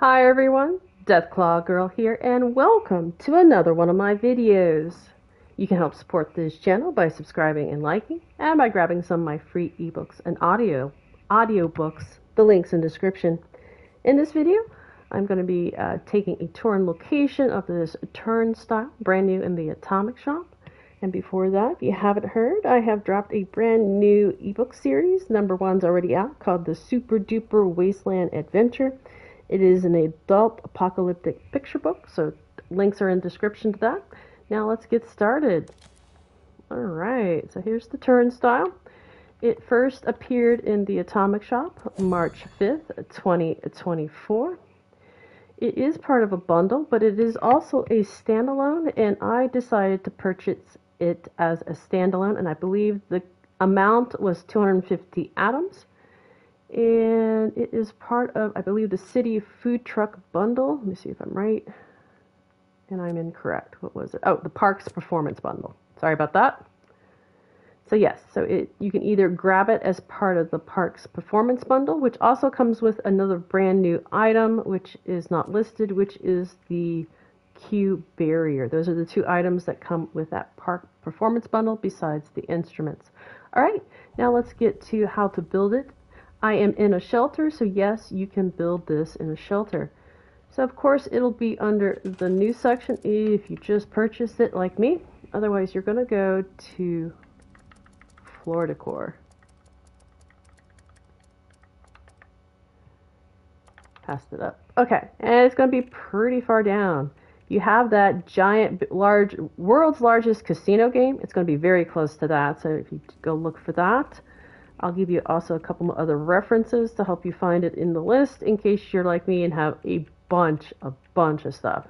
Hi everyone, Deathclaw Girl here and welcome to another one of my videos. You can help support this channel by subscribing and liking and by grabbing some of my free ebooks and audio audiobooks, the links in description. In this video, I'm going to be uh, taking a tour and location of this turnstile, brand new in the Atomic Shop. And before that, if you haven't heard, I have dropped a brand new ebook series. Number one's already out called The Super Duper Wasteland Adventure. It is an adult apocalyptic picture book, so links are in description to that. Now let's get started. Alright, so here's the turnstile. It first appeared in the Atomic Shop March 5th, 2024. It is part of a bundle, but it is also a standalone, and I decided to purchase it as a standalone, and I believe the amount was 250 atoms and it is part of, I believe, the City Food Truck Bundle. Let me see if I'm right. And I'm incorrect. What was it? Oh, the Parks Performance Bundle. Sorry about that. So yes, so it you can either grab it as part of the Parks Performance Bundle, which also comes with another brand new item, which is not listed, which is the queue barrier. Those are the two items that come with that Park Performance Bundle besides the instruments. All right, now let's get to how to build it I am in a shelter, so yes, you can build this in a shelter. So of course it'll be under the new section if you just purchased it like me. Otherwise you're going to go to floor decor. Passed it up. Okay, and it's going to be pretty far down. You have that giant, large, world's largest casino game. It's going to be very close to that. So if you go look for that. I'll give you also a couple other references to help you find it in the list in case you're like me and have a bunch, a bunch of stuff.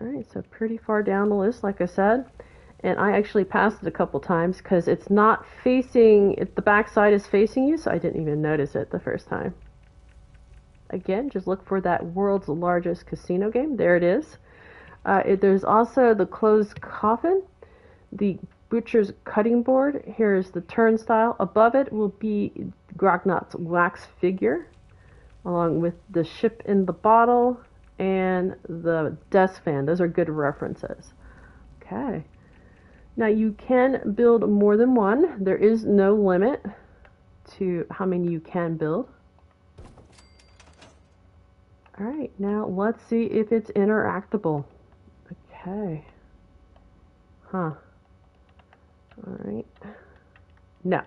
Alright, so pretty far down the list, like I said. And I actually passed it a couple times because it's not facing, the back side is facing you, so I didn't even notice it the first time. Again, just look for that world's largest casino game. There it is. Uh, it, there's also the closed coffin, the butcher's cutting board. Here's the turnstile. Above it will be Grognak's wax figure, along with the ship in the bottle and the desk fan. Those are good references. Okay. Now you can build more than one. There is no limit to how many you can build. Alright, now let's see if it's interactable. Okay. Huh. Alright. No.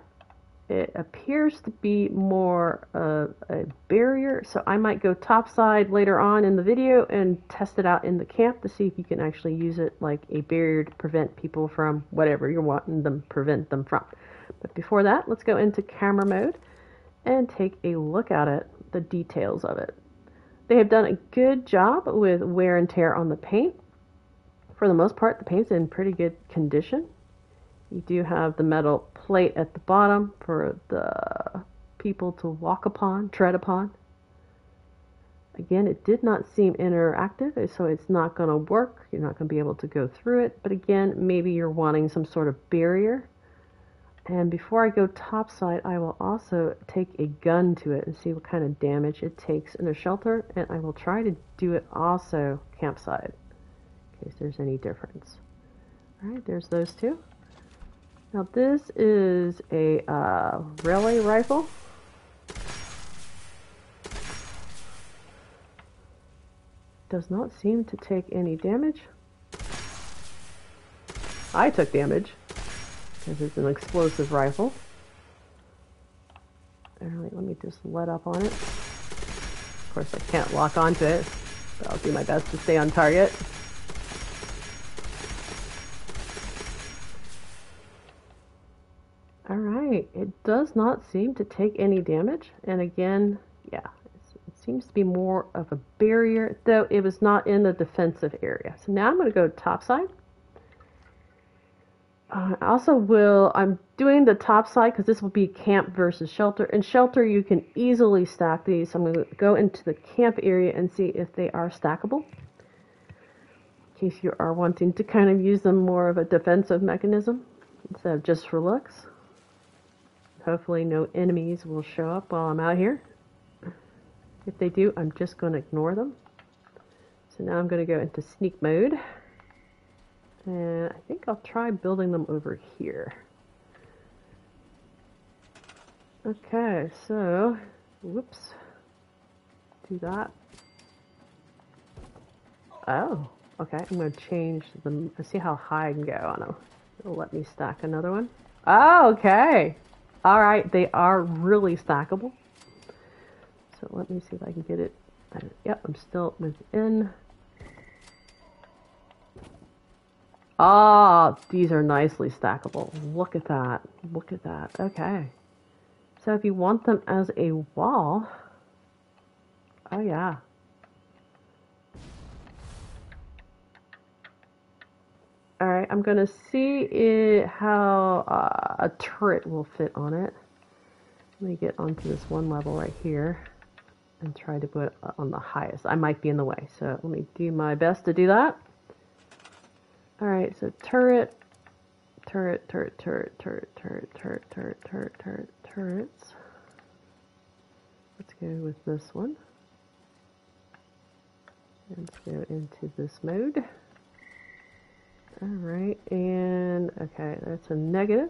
It appears to be more of a barrier, so I might go topside later on in the video and test it out in the camp to see if you can actually use it like a barrier to prevent people from whatever you're wanting them prevent them from. But before that, let's go into camera mode and take a look at it, the details of it. They have done a good job with wear and tear on the paint. For the most part, the paint's in pretty good condition. You do have the metal plate at the bottom for the people to walk upon, tread upon. Again, it did not seem interactive, so it's not going to work. You're not going to be able to go through it. But again, maybe you're wanting some sort of barrier. And before I go topside, I will also take a gun to it and see what kind of damage it takes in a shelter. And I will try to do it also campside, in case there's any difference. Alright, there's those two. Now this is a uh, relay rifle. Does not seem to take any damage. I took damage because it's an explosive rifle. Alright, let me just let up on it. Of course I can't lock onto it, but I'll do my best to stay on target. Alright, it does not seem to take any damage. And again, yeah, it seems to be more of a barrier, though it was not in the defensive area. So now I'm going to go top side. Uh, I also will, I'm doing the top side because this will be camp versus shelter. In shelter, you can easily stack these. So I'm going to go into the camp area and see if they are stackable. In case you are wanting to kind of use them more of a defensive mechanism instead of just for looks. Hopefully no enemies will show up while I'm out here. If they do, I'm just going to ignore them. So now I'm going to go into sneak mode. And I think I'll try building them over here. Okay, so, whoops, do that. Oh, okay, I'm going to change them. Let's see how high I can go on them. It'll let me stack another one. Oh, okay. All right, they are really stackable. So let me see if I can get it. Yep, I'm still within. Ah, these are nicely stackable. Look at that. Look at that. Okay. So if you want them as a wall, oh yeah. Right, I'm going to see it, how uh, a turret will fit on it. Let me get onto this one level right here and try to put it on the highest. I might be in the way, so let me do my best to do that. All right, so turret, turret, turret, turret, turret, turret, turret, turret, turret, turret, turrets. Let's go with this one. Let's go into this mode. All right, and okay, that's a negative.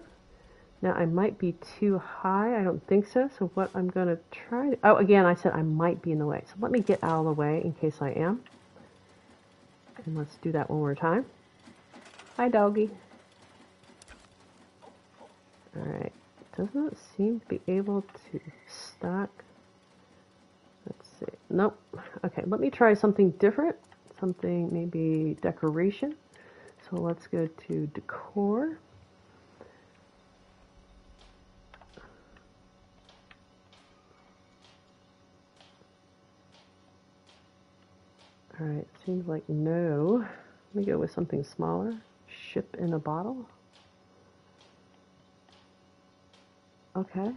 Now I might be too high. I don't think so. So what I'm going to try to, oh, again, I said I might be in the way. So let me get out of the way in case I am. And let's do that one more time. Hi, doggy. All right, doesn't seem to be able to stack. Let's see. Nope. Okay, let me try something different. Something maybe decoration. So let's go to decor. All right, seems like no. Let me go with something smaller. Ship in a bottle. Okay.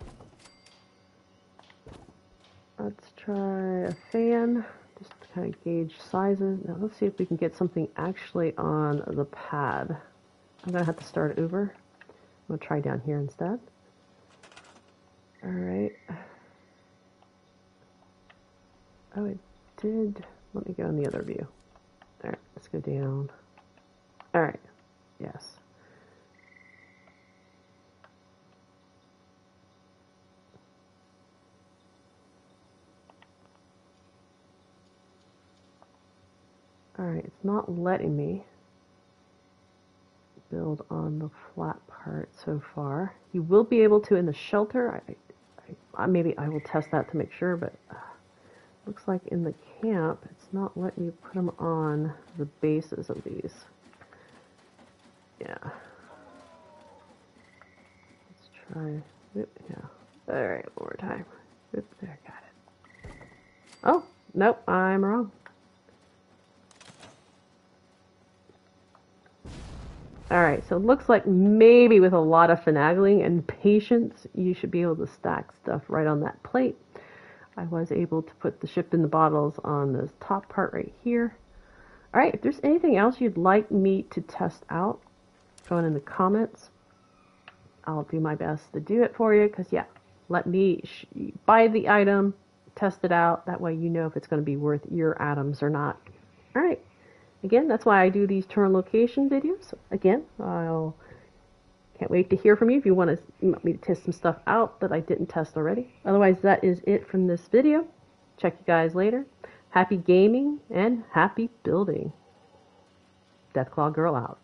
Let's try a fan kind of gauge sizes. Now let's see if we can get something actually on the pad. I'm going to have to start over. I'm going to try down here instead. Alright. Oh, it did. Let me go in the other view. Alright, let's go down. Alright, yes. Alright, it's not letting me build on the flat part so far. You will be able to in the shelter. I, I, maybe I will test that to make sure, but uh, looks like in the camp, it's not letting you put them on the bases of these. Yeah. Let's try. Yeah. All right, one more time. There, got it. Oh, nope, I'm wrong. All right, so it looks like maybe with a lot of finagling and patience, you should be able to stack stuff right on that plate. I was able to put the ship in the bottles on this top part right here. All right, if there's anything else you'd like me to test out, go in the comments. I'll do my best to do it for you because, yeah, let me buy the item, test it out. That way you know if it's going to be worth your atoms or not. All right. Again, that's why I do these turn location videos. Again, I'll can't wait to hear from you if you want, to, you want me to test some stuff out that I didn't test already. Otherwise, that is it from this video. Check you guys later. Happy gaming and happy building. Deathclaw Girl out.